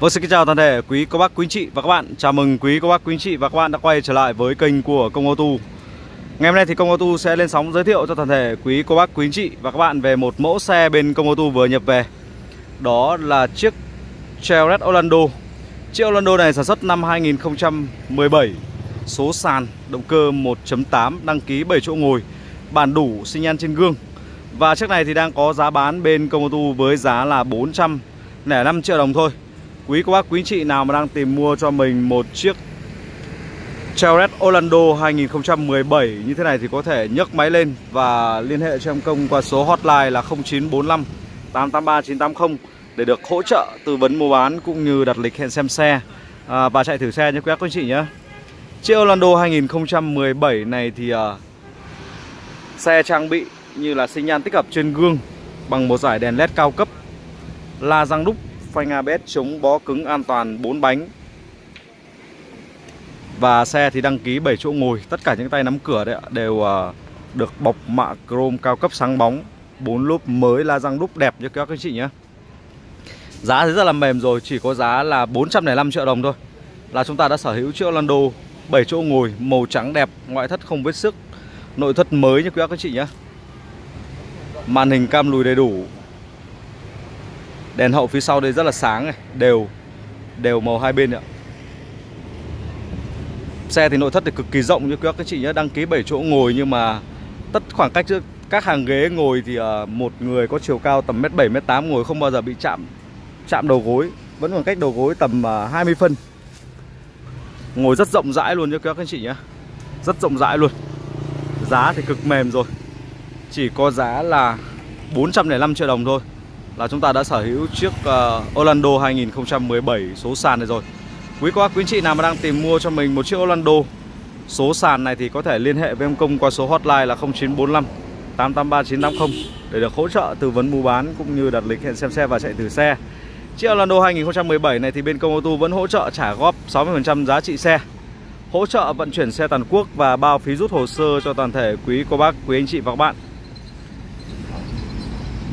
Vâng xin kính chào toàn thể quý cô bác quý chị và các bạn. Chào mừng quý cô bác quý chị và các bạn đã quay trở lại với kênh của Công Ô Tu Ngày hôm nay thì Công Ô Tu sẽ lên sóng giới thiệu cho toàn thể quý cô bác quý chị và các bạn về một mẫu xe bên Công Ô Tu vừa nhập về. Đó là chiếc Chevrolet Orlando. Chiếc Orlando này sản xuất năm 2017 Số sàn, động cơ 1.8, đăng ký 7 chỗ ngồi Bản đủ, xi nhan trên gương. Và chiếc này thì đang có giá bán bên Công Ô Tu với giá là 405 triệu đồng thôi. Quý cô bác quý chị nào mà đang tìm mua cho mình một chiếc Chevrolet Orlando 2017 như thế này thì có thể nhấc máy lên và liên hệ cho em công qua số hotline là 0945 883 980 để được hỗ trợ tư vấn mua bán cũng như đặt lịch hẹn xem xe à, và chạy thử xe nhé quý bác quý chị nhé. Chiếc Orlando 2017 này thì uh, xe trang bị như là sinh nhan tích hợp trên gương bằng một giải đèn led cao cấp, la răng đúc phanh ABS chống bó cứng an toàn 4 bánh. Và xe thì đăng ký 7 chỗ ngồi, Tất cả những tay nắm cửa đấy đều à, được bọc mạ chrome cao cấp sáng bóng 4 lốp mới la răng đúc đẹp như các anh chị nhé. Giá thì rất là mềm rồi, Chỉ có giá là 405 triệu đồng thôi. Là chúng ta đã sở hữu chiếc Orlando 7 chỗ ngồi, màu trắng đẹp, Ngoại thất không vết sức Nội thất mới như các anh chị nhé. Màn hình cam lùi đầy đủ. Đèn hậu phía sau đây rất là sáng này, Đều Đều màu hai bên ạ. Xe thì nội thất thì cực kỳ rộng như các chị nhé, Đăng ký 7 chỗ ngồi nhưng mà Tất khoảng cách giữa các hàng ghế ngồi thì ờ, một người có chiều cao tầm mét 7 mét 8 ngồi không bao giờ bị chạm chạm đầu gối, Vẫn còn cách đầu gối tầm ờ, 20 phân. Ngồi rất rộng rãi luôn như các anh chị nhé, Rất rộng rãi luôn. Giá thì cực mềm rồi, Chỉ có giá là 405 triệu đồng thôi là chúng ta đã sở hữu chiếc uh, Orlando 2017 số sàn này rồi. Quý cô bác quý chị nào mà đang tìm mua cho mình một chiếc Orlando Số sàn này thì có thể liên hệ với em Công qua số hotline là 0945 883 980 Để được hỗ trợ tư vấn mua bán cũng như đặt lịch hẹn xem xe và chạy thử xe. Chiếc Orlando 2017 này thì bên Công ô tô vẫn hỗ trợ trả góp 60% giá trị xe Hỗ trợ vận chuyển xe toàn quốc và bao phí rút hồ sơ cho toàn thể quý cô bác, quý anh chị và các bạn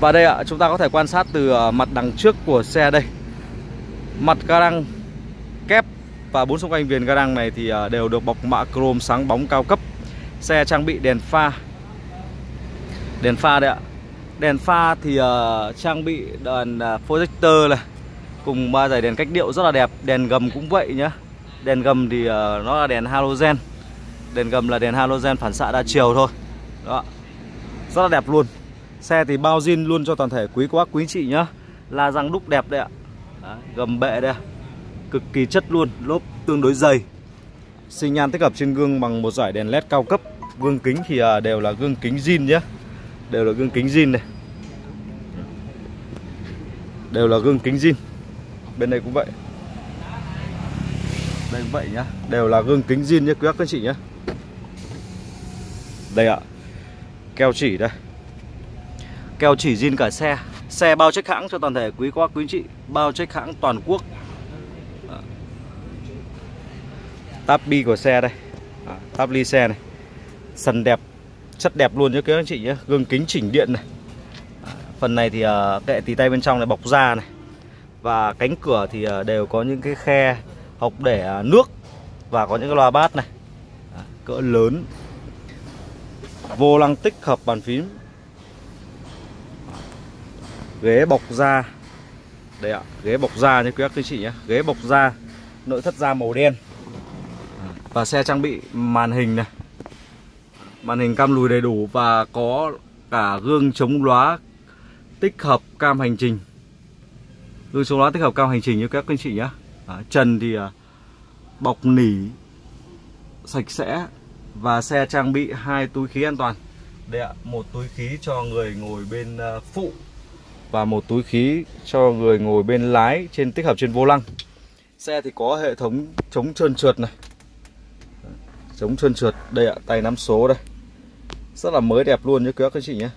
và đây ạ, chúng ta có thể quan sát từ ờ, mặt đằng trước của xe đây. Mặt ga đăng kép và bốn xung quanh viền ga đăng này thì ờ, đều được bọc mạ chrome sáng bóng cao cấp. Xe trang bị đèn pha. Đèn pha đây ạ. Đèn pha thì uh, trang bị đèn projector này Cùng ba dải đèn cách điệu rất là đẹp. Đèn gầm cũng vậy nhá. Đèn gầm thì uh, nó là đèn halogen. Đèn gầm là đèn halogen phản xạ đa chiều thôi. Đó. Rất là đẹp luôn. Xe thì bao zin luôn cho toàn thể quý cô bác quý chị nhá. La răng đúc đẹp đây ạ. Đấy, Gầm bệ đây Cực kỳ chất luôn Lốp tương đối dày. Sinh nhan tích hợp trên gương bằng một giải đèn led cao cấp. Gương kính thì à, đều là gương kính zin nhé Đều là gương kính zin này. Đều là gương kính zin. Bên đây cũng vậy. Đây cũng vậy nhá. Đều là gương kính zin nhé quý bác quý chị nhé Đây ạ. Keo chỉ đây. Keo chỉ zin cả xe. Xe bao check hãng cho toàn thể quý cô quý chị Bao check hãng toàn quốc. À. Táp bi của xe đây. À, Táp ly xe này. Sần đẹp Chất đẹp luôn nhé các anh chị nhé Gương kính chỉnh điện này. À, Phần này thì uh, kệ tì tay bên trong này bọc da này. Và cánh cửa thì uh, đều có những cái khe Học để uh, nước Và có những cái loa bát này. À, Cỡ lớn. Vô lăng tích hợp bàn phím ghế bọc da. Đây ạ ghế bọc da nhé quý các anh chị nhé. Ghế bọc da nội thất da màu đen. Và xe trang bị màn hình này. Màn hình cam lùi đầy đủ và có cả gương chống lóa tích hợp cam hành trình. Gương chống lóa tích hợp cam hành trình như các anh chị nhé. À, trần thì à, bọc nỉ sạch sẽ và xe trang bị hai túi khí an toàn. Đây ạ một túi khí cho người ngồi bên à, phụ và một túi khí cho người ngồi bên lái trên tích hợp trên vô lăng. Xe thì có hệ thống chống trơn trượt này. Chống trơn trượt đây ạ tay nắm số đây. Rất là mới đẹp luôn nhé các anh chị nhé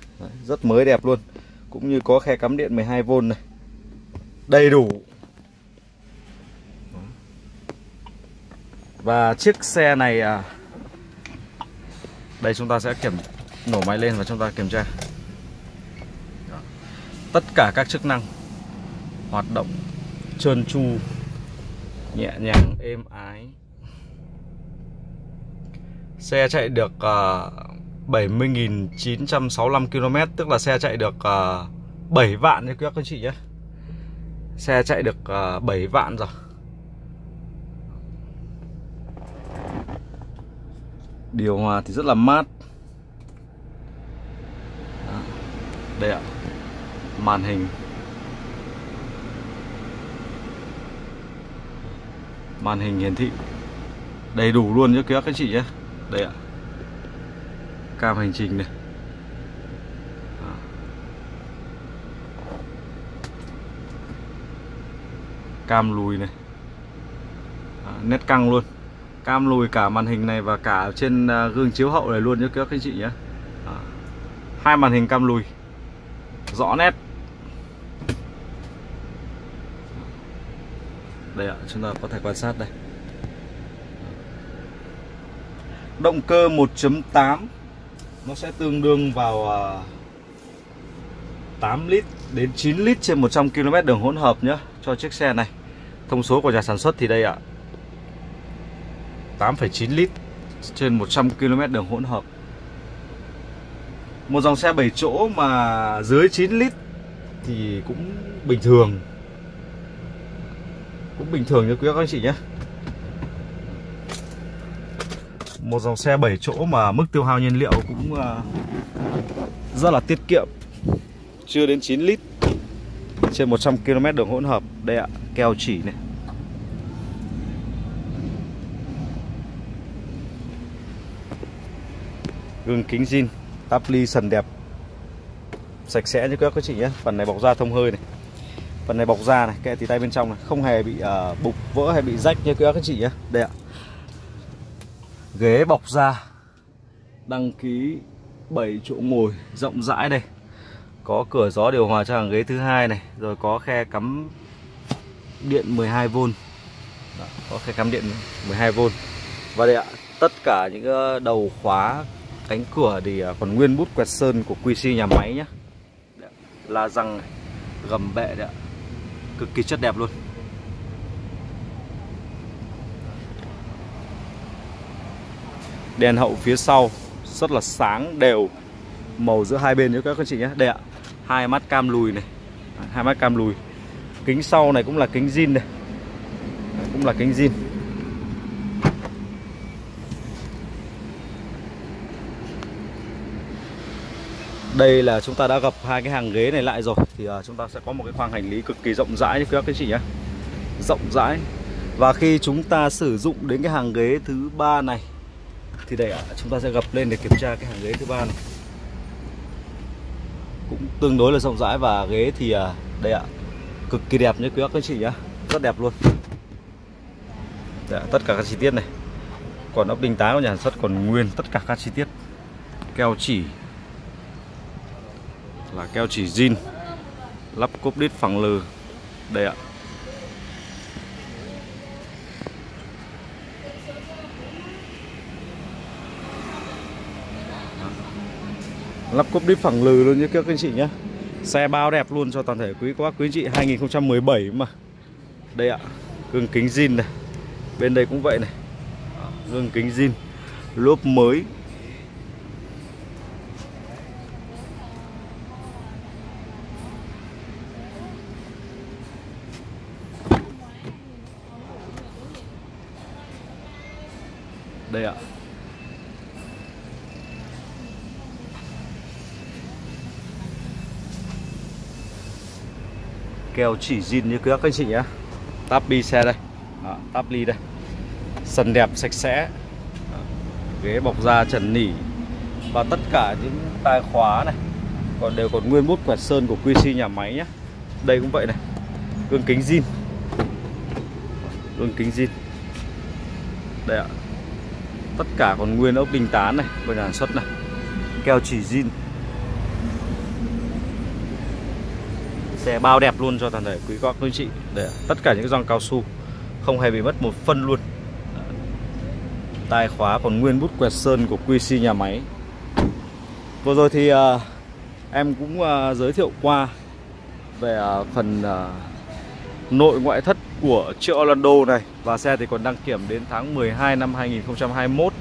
rất mới đẹp luôn. Cũng như có khe cắm điện 12V này. Đầy đủ. Và chiếc xe này à, đây chúng ta sẽ kiểm nổ máy lên và chúng ta kiểm tra tất cả các chức năng hoạt động trơn tru nhẹ nhàng êm ái. Xe chạy được uh, 70.965 km tức là xe chạy được ờ, uh, 7 vạn nha các anh chị nhé. Xe chạy được ờ, uh, 7 vạn rồi. Điều hòa thì rất là mát. Đây ạ màn hình. Màn hình hiển thị đầy đủ luôn nhé các anh chị nhé đây ạ. Cam hành trình này. Cam lùi này. À, nét căng luôn. Cam lùi cả màn hình này và cả trên à, gương chiếu hậu này luôn nhé các anh chị nhé à, hai màn hình cam lùi. Rõ nét. Đây ạ chúng ta có thể quan sát đây. Động cơ 1.8 nó sẽ tương đương vào à, 8 lít đến 9 lít trên 100 km đường hỗn hợp nhé cho chiếc xe này. Thông số của nhà sản xuất thì đây ạ. 8,9 lít trên 100 km đường hỗn hợp. Một dòng xe 7 chỗ mà dưới 9 lít thì cũng bình thường cũng bình thường như quý các anh chị nhé. Một dòng xe 7 chỗ mà mức tiêu hao nhiên liệu cũng ờ, rất là tiết kiệm. Chưa đến 9 lít. Trên 100 km đường hỗn hợp. Đây ạ, keo chỉ này. Gương kính zin, táp ly sần đẹp. Sạch sẽ như các anh chị nhé. Phần này bọc da thông hơi này phần này bọc da này kệ tì tay bên trong này không hề bị ờ, uh, bục vỡ hay bị rách như các anh chị nhé đây ạ. Ghế bọc da. Đăng ký 7 chỗ ngồi rộng rãi đây. Có cửa gió điều hòa cho hàng ghế thứ hai này rồi có khe cắm điện 12V Đó, có khe cắm điện 12V và đây ạ tất cả những đầu khóa cánh cửa thì à, còn nguyên bút quẹt sơn của QC nhà máy nhé là răng gầm bệ đấy ạ cực kỳ chất đẹp luôn. Đèn hậu phía sau, rất là sáng, đều màu giữa hai bên nhé các anh chị nhé. Đây ạ, hai mắt cam lùi này. Hai mắt cam lùi. Kính sau này cũng là kính zin này cũng là kính zin. Đây là chúng ta đã gặp hai cái hàng ghế này lại rồi. Thì uh, chúng ta sẽ có một cái khoang hành lý cực kỳ rộng rãi như các anh chị nhé. Rộng rãi. Và khi chúng ta sử dụng đến cái hàng ghế thứ ba này thì đây ạ uh, chúng ta sẽ gập lên để kiểm tra cái hàng ghế thứ ba này. Cũng tương đối là rộng rãi và ghế thì uh, đây ạ cực kỳ đẹp như các anh chị nhé. Rất đẹp luôn. Đấy, tất cả các chi tiết này. Còn ốc đinh tá của nhà sản xuất còn nguyên tất cả các chi tiết. Keo chỉ là keo chỉ zin, lắp cốp đít phẳng lừ. Đây ạ. Lắp cốp đít phẳng lừ luôn như các anh chị nhé. Xe bao đẹp luôn cho toàn thể quý quá quý anh chị. 2017 mà. Đây ạ, gương kính zin này. Bên đây cũng vậy này. Gương kính zin. Lốp mới. Đây ạ. Keo chỉ zin như các anh chị nhé. Táp bi xe đây. Đó, táp ly đây. Sần đẹp sạch sẽ. Đó. ghế bọc da trần nỉ. Và tất cả những tai khóa này còn đều còn nguyên bút quẹt sơn của QC nhà máy nhé. Đây cũng vậy này. Gương kính zin. Gương kính zin. Đây ạ tất cả còn nguyên ốc đinh tán này của sản xuất này. Keo chỉ zin xe bao đẹp luôn cho toàn thể quý các quý chị để tất cả những dòng cao su không hề bị mất một phân luôn. Tay khóa còn nguyên bút quẹt sơn của QC nhà máy. Vừa rồi thì uh, em cũng uh, giới thiệu qua về uh, phần uh, nội ngoại thất của chiếc Orlando này. Và xe thì còn đăng kiểm đến tháng 12 năm 2021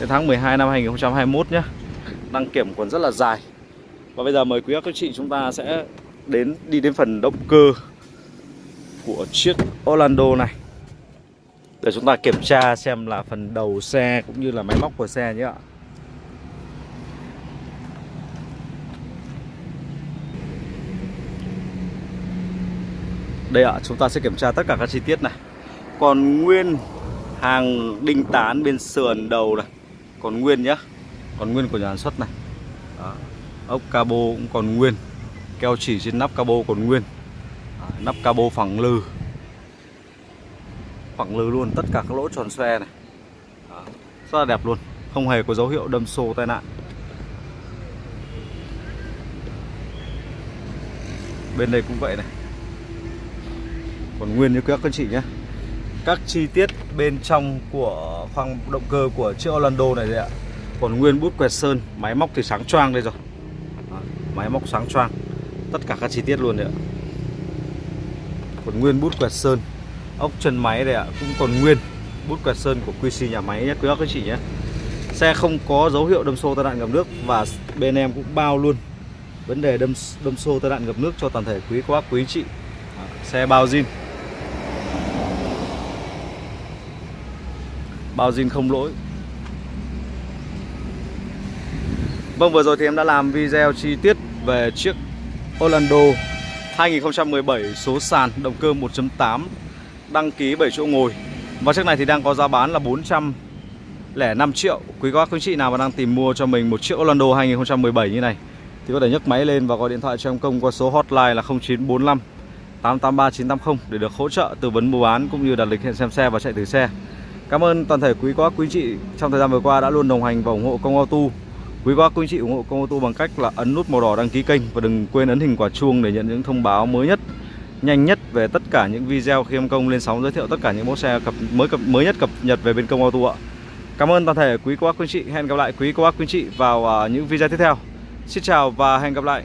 đến tháng 12 năm 2021 nhé đăng kiểm còn rất là dài. Và bây giờ mời quý các chị chúng ta sẽ đến, đi đến phần động cơ của chiếc Orlando này. Để chúng ta kiểm tra xem là phần đầu xe cũng như là máy móc của xe nhé ạ. Đây ạ, chúng ta sẽ kiểm tra tất cả các chi tiết này. Còn nguyên hàng đinh tán bên sườn đầu này. Còn nguyên nhá. Còn nguyên của nhà sản xuất này. Đó. Ốc cabo cũng còn nguyên. Keo chỉ trên nắp cabo còn nguyên. Đó. Nắp cabo phẳng lư Phẳng lư luôn tất cả các lỗ tròn xoe này. Đó. Rất là đẹp luôn. Không hề có dấu hiệu đâm xô tai nạn. Bên đây cũng vậy này còn nguyên như các anh chị nhé. Các chi tiết bên trong của khoang động cơ của chiếc Orlando này đấy ạ. Còn nguyên bút quẹt sơn, máy móc thì sáng choang đây rồi. Máy móc sáng choang. Tất cả các chi tiết luôn đấy ạ. Còn nguyên bút quẹt sơn, ốc chân máy đây ạ. Cũng còn nguyên, bút quẹt sơn của QC nhà máy nhé, quý các anh chị nhé. Xe không có dấu hiệu đâm xô tai nạn ngập nước và bên em cũng bao luôn. Vấn đề đâm đâm xô tai nạn ngập nước cho toàn thể quý quá bác, quý chị. Xe bao zin. Bao zin không lỗi. Vâng vừa rồi thì em đã làm video chi tiết về chiếc Orlando 2017 số sàn động cơ 1.8 đăng ký 7 chỗ ngồi. Và chiếc này thì đang có giá bán là 405 triệu. Quý các quý chị nào mà đang tìm mua cho mình một chiếc Orlando 2017 như này, thì có thể nhấc máy lên và gọi điện thoại cho em công qua số hotline là 0945 883 980 để được hỗ trợ tư vấn mua bán cũng như đặt lịch hẹn xem xe và chạy thử xe. Cảm ơn toàn thể quý quá quý chị trong thời gian vừa qua đã luôn đồng hành và ủng hộ công auto. Quý quá quý chị ủng hộ công auto bằng cách là ấn nút màu đỏ đăng ký kênh và đừng quên ấn hình quả chuông để nhận những thông báo mới nhất, nhanh nhất về tất cả những video khi em công lên sóng giới thiệu tất cả những mẫu xe cập mới cập mới nhất cập nhật về bên công auto ạ. Cảm ơn toàn thể quý quá quý chị. Hẹn gặp lại quý quá quý chị vào uh, những video tiếp theo. Xin chào và hẹn gặp lại.